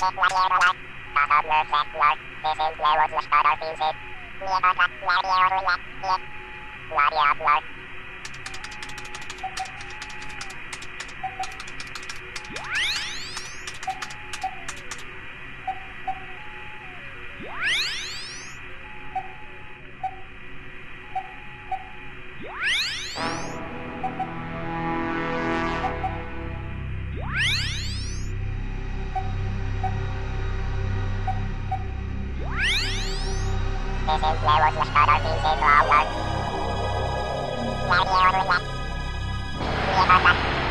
I didn't want to hear the luck. I got no sex luck. This ain't where I was to start our fiendship. Me and my cat, now the air we left. Yeah. Bloody out luck. Thank you.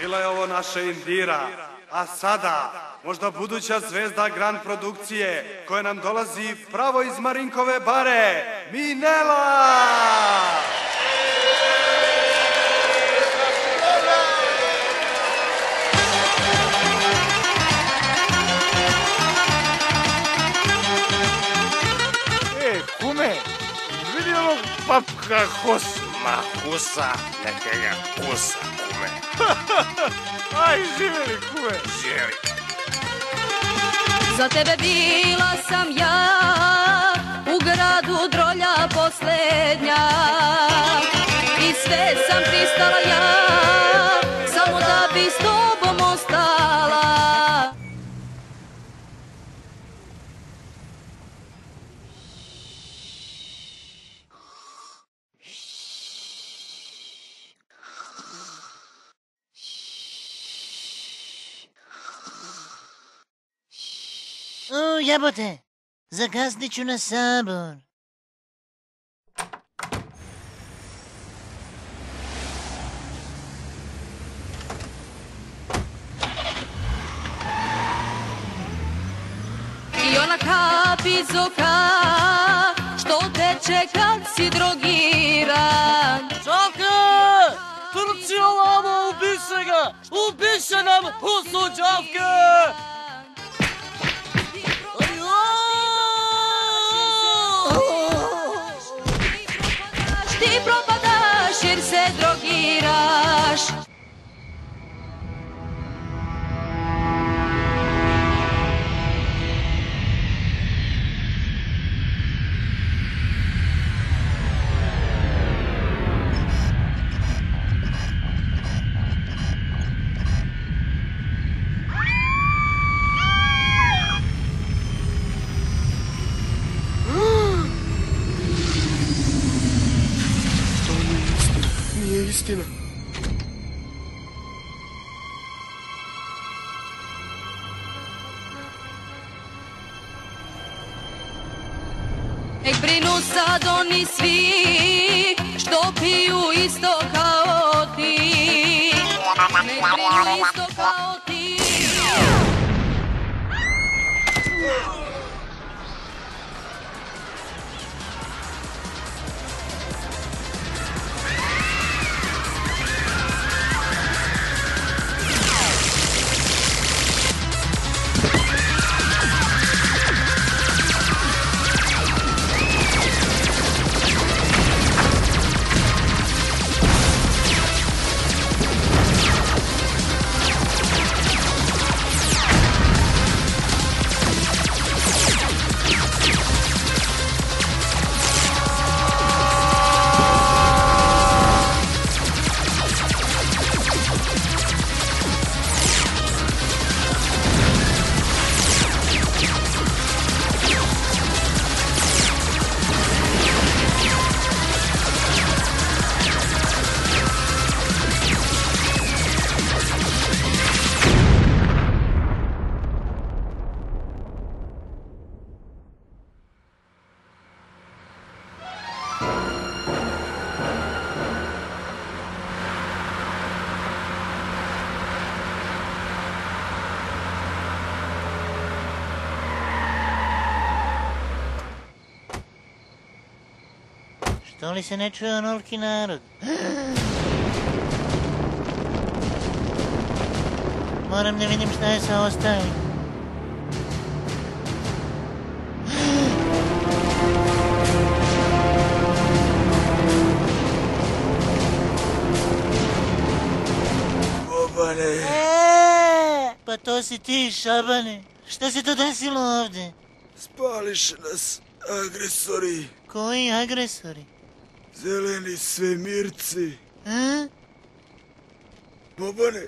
Bila je ovo naša Indira, a sada možda buduća zvezda Grand produkcije koja nam dolazi pravo iz Marinkove bare, Minela! E, kume, vidi onog papka Hosma, Husa, neka ga kusa, kume. Aj, živjeli, kume. Živjeli. Za tebe bila sam ja u gradu drolja posljednja I sve sam pristala ja O, jabote, zakasnit ću na sabor. I ona kap iz oka što teče kad si drogiran Čavke! Trči ovamo, ubiše ga! Ubiše nam husu brinu sad oni svi što piju isto kao ti. Nek brinu isto kao ti To li se ne čuje onoliki narod? Moram da vidim šta je sa ostalim. Bobane, Pa to si ti, Šabane. Šta se to desilo ovde? spališe nas agresori, Koji agresori? Zeleni svemirci. A? Bobane,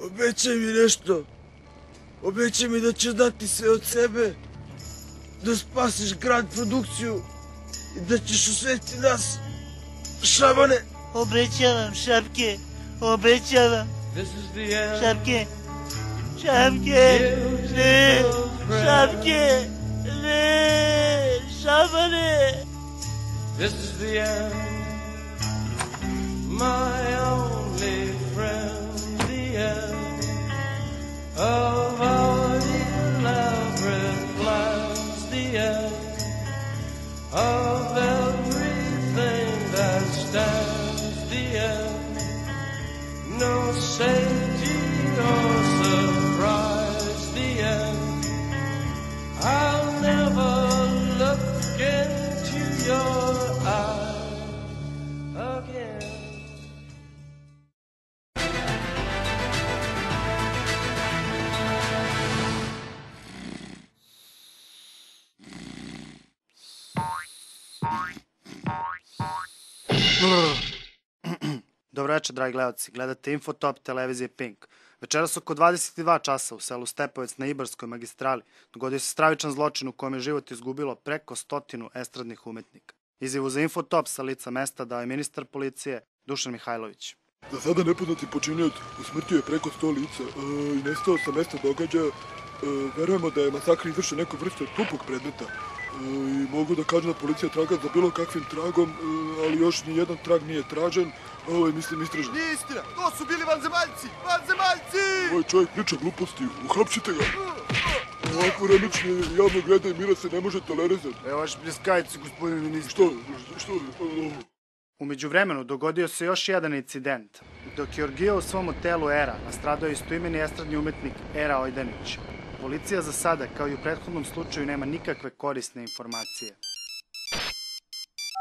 obećaj mi nešto. Obećaj mi da ćeš dati sve od sebe. Da spasiš grad produkciju i da ćeš osvetiti nas. Šabane, Obećavam, šapke. Obećavam. This is the end. Šapke. Šapke. Ne. Šapke. Ne. Šabane. This is the end. My only večer, dragi gledalci. Gledate Infotop televizije Pink. Večeras oko 22 časa u selu Stepovec na Ibarskoj magistrali dogodio se stravičan zločin u kojem je život izgubilo preko stotinu estradnih umetnika. Izjavu za Infotop sa lica mesta dao je ministar policije Dušan Mihajlović. Za sada nepoznati počinioc usmrtio je preko 100 lica e, i nestao sa mesta događaja. E, verujemo da je masakr izvršen nekom vrste tupog predmeta. E, I mogu da kažem da policija traga za bilo kakvim tragom, e, ali još ni jedan trag nije tražen. Ovo je, mislim, istražen. Nije istina, to su bili vanzemaljci, vanzemaljci! Ovaj čovjek priča gluposti, uhapšite ga. Ovako remećenje javnog reda i mira se ne može tolerizati. Evo vaš bljeskajici, gospodine ministar. Što? Što? O, Umeđu vremenu dogodio se još jedan incident. Dok je orgio u svom hotelu Era, nastradao je istoimeni estradni umetnik Era Ojdanić. Policija za sada, kao i u prethodnom slučaju, nema nikakve korisne informacije.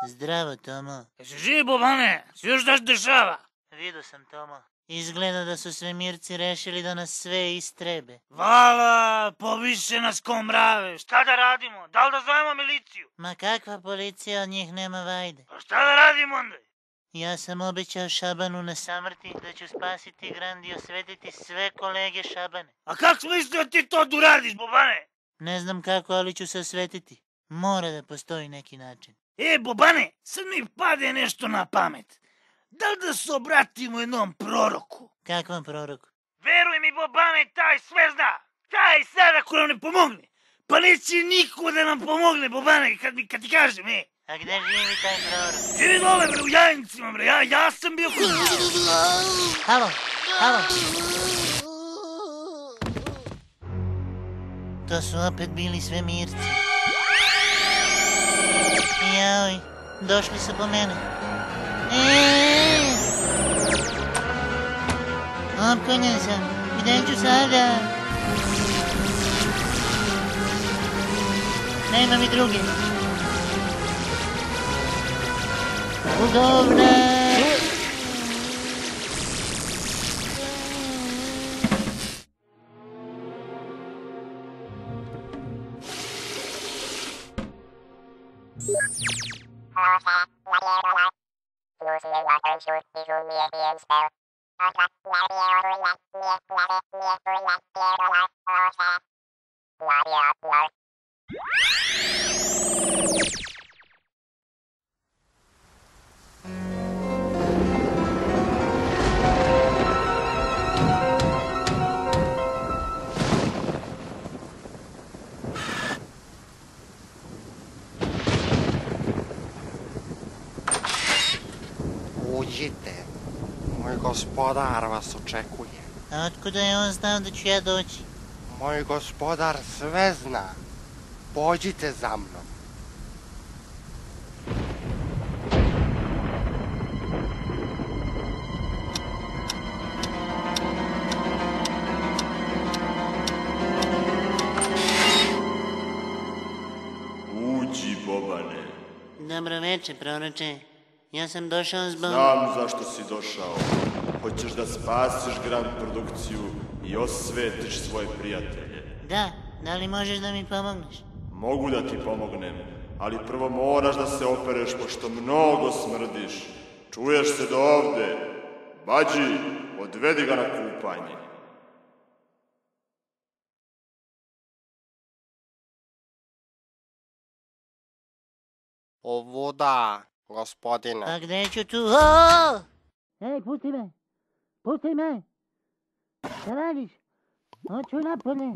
Zdravo, Tomo. Jesi živ, Bobane? Si još daš dešava? Vidio sam, Tomo. Izgleda da su svemirci rešili da nas sve istrebe. Vala, poviše nas ko mrave. Šta da radimo? Da li da zovemo miliciju? Ma kakva policija od njih nema vajde. Pa šta da radimo onda? Ja sam obećao Šabanu na samrti da ću spasiti Grand i osvetiti sve kolege Šabane. A kako si mislio ti to da uradiš, Bobane? Ne znam kako, ali ću se osvetiti. Mora da postoji neki način. E, Bobane, sad mi pade nešto na pamet. Da li da se obratimo jednom proroku? Kakvom proroku? Veruj mi, Bobane, taj sve zna. Taj sad ako nam ne pomogne. Pa neće niko da nam pomogne, Bobane, kad, mi, kad ti kažem, e. A gde živi taj prorok? Živi dole, bre, u Jajincima, bre, ja, ja sam bio kod... Halo, halo. To su opet bili svemirci. Jaoj, došli su po mene. E! Opkonjen sam. Gde ću sada? Nema mi druge. của con đây Lobby. gospodar vas očekuje. A otkuda je on znao da ću ja doći? Moj gospodar sve zna. Pođite za mnom. Uđi, Bobane. Dobro večer, proroče. Ja sam došao zbog... Znam zašto si došao. Hoćeš da spasiš Grand produkciju i osvetiš svoje prijatelje. Da, da li možeš da mi pomogneš? Mogu da ti pomognem, ali prvo moraš da se opereš pošto mnogo smrdiš. Čuješ se do ovde. Bađi, odvedi ga na kupanje. Ovuda, gospodine. A gde ću tu? O! Ej, pusti me! Pusti me! Šta radiš? Hoću napolje!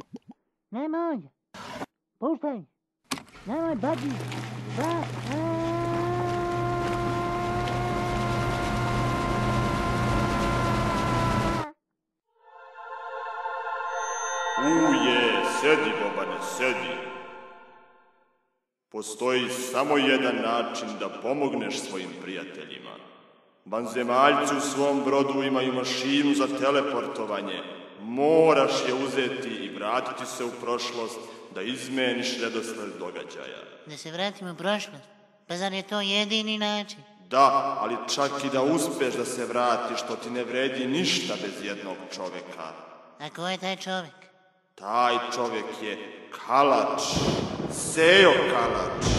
Nemoj! Puštaj! Nemoj, bađi! Ba! Uje, sedi, Bobane, sedi. Postoji samo jedan način da pomogneš svojim prijateljima. Vanzemaljci u svom brodu imaju mašinu za teleportovanje. Moraš je uzeti i vratiti se u prošlost da izmeniš redosled događaja. Da se vratimo u prošlost. Pa zar je to jedini način? Da, ali čak i da uspeš da se vratiš, to ti ne vredi ništa bez jednog čoveka. A ko je taj čovjek? Taj čovjek je Kalač, Sejo Kalač.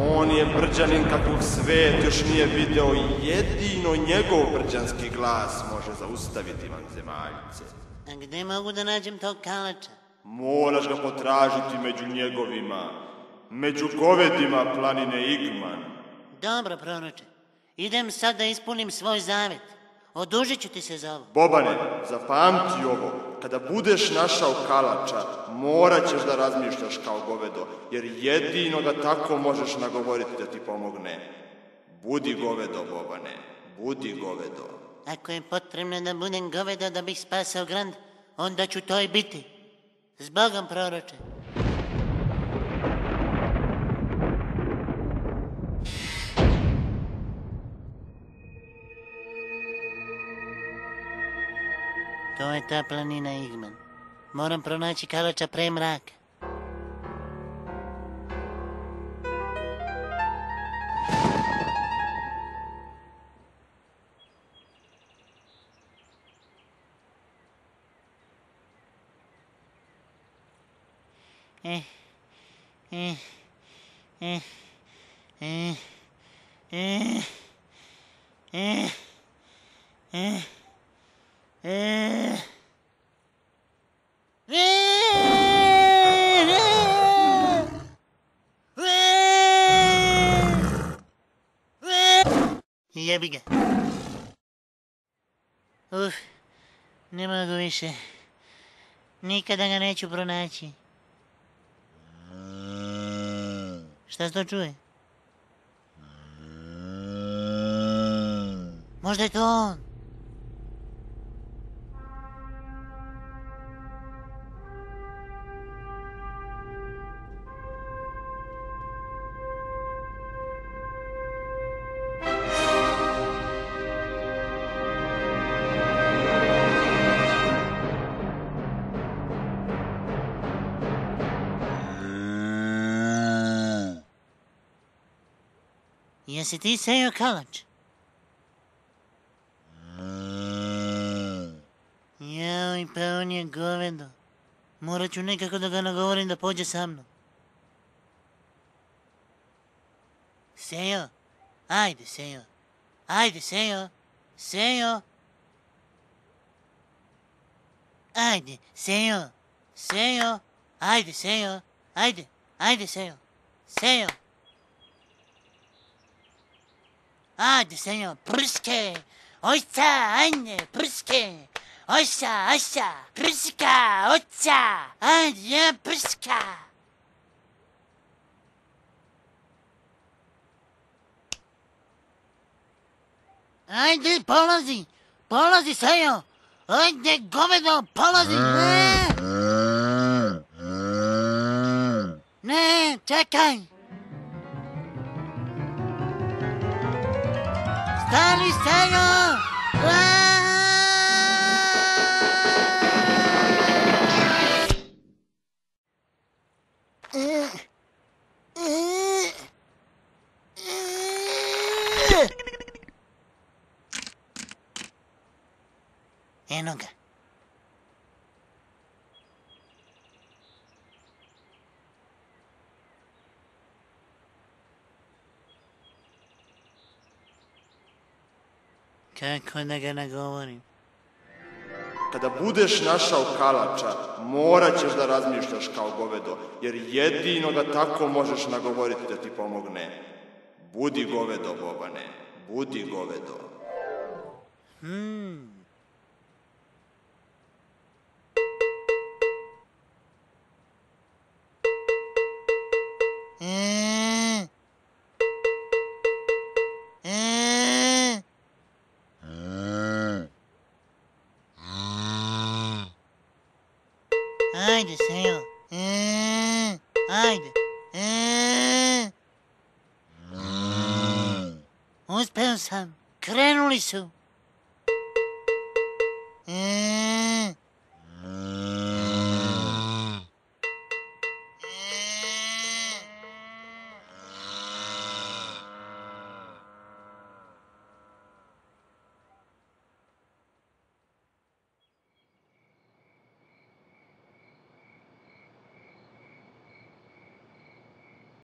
On je brđanin kakvog svet još nije video i jedino njegov brđanski glas može zaustaviti vanzemaljce. A gde mogu da nađem tog kalača? Moraš ga potražiti među njegovima, među govedima planine Igman. Dobro, proroče. Idem sad da ispunim svoj zavet. Odužit ću ti se za ovo. Bobane, zapamti ovo, kada budeš našao kalača, morat ćeš da razmišljaš kao govedo, jer jedino ga tako možeš nagovoriti da ti pomogne. Budi govedo, Bobane, budi govedo. Ako je potrebno da budem govedo da bih spasao Grand, onda ću to i biti. S Bogom, proroče. To je ta planina Igman. Moram pronaći kalača pre mraka. Jebi ga. Uf, ne mogu više. Nikada ga neću pronaći. Šta se to čuje? Možda je to on. Jesi ti Sejo Kalač? Joj, pa on je govedo. Morat ću nekako da ga nagovorim da pođe sa mnom. Sejo, ajde Sejo. Ajde Sejo. Sejo. Ajde, Sejo. Sejo. Ajde Sejo. Ajde, ajde Sejo. Sejo. 드세요. 브리스케. 어이차 안네 브리스케. 어이차 어이차 브리스카 어차 아예 브리스카. 아이들 벌어지 벌어지세요. 어이내 겁에도 벌어지. 네, 네 잠깐. Dá licença! Kako da ga nagovorim? Kada budeš našao kalača, morat ćeš da razmišljaš kao govedo, jer jedino ga tako možeš nagovoriti da ti pomogne. Budi govedo, Bobane, budi govedo. Hmm. Ajde, Seo. Mm. Ajde. Mm. Uspeo sam. Krenuli su. Mm.